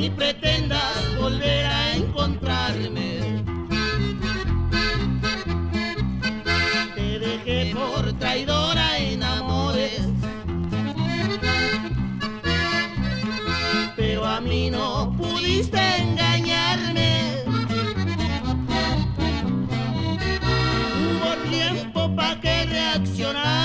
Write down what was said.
ni pretendas volver a encontrarme. Te dejé por traidora en amores, pero a mí no pudiste engañarme. Hubo tiempo para que reaccionara.